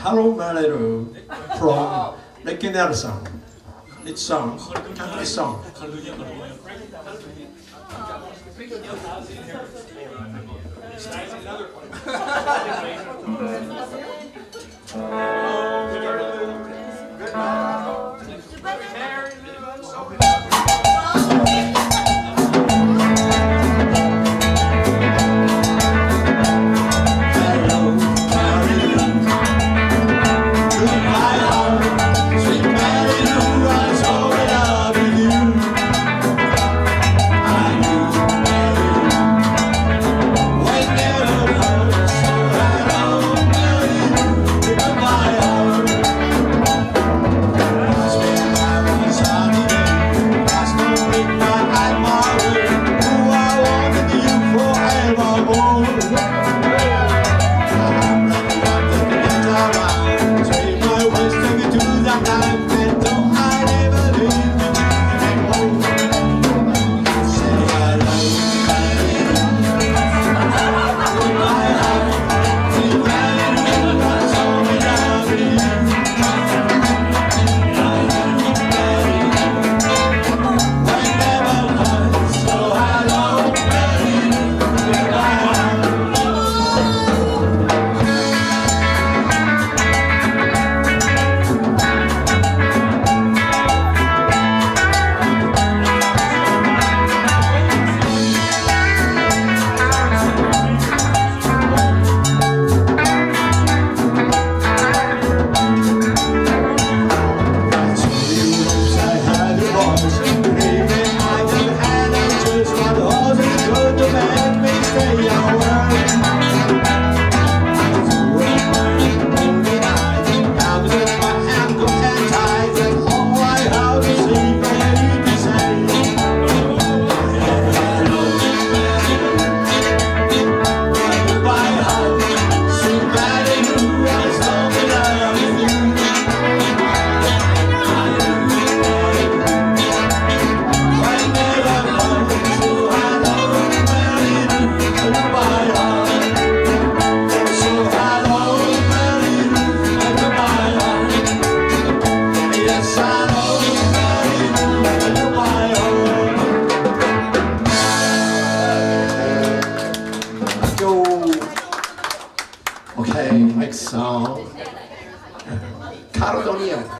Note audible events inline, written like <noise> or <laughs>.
Hello Malero from Lake Nelson. It's song, country song. <laughs> Bye. Okay, next song. Caro Doniel.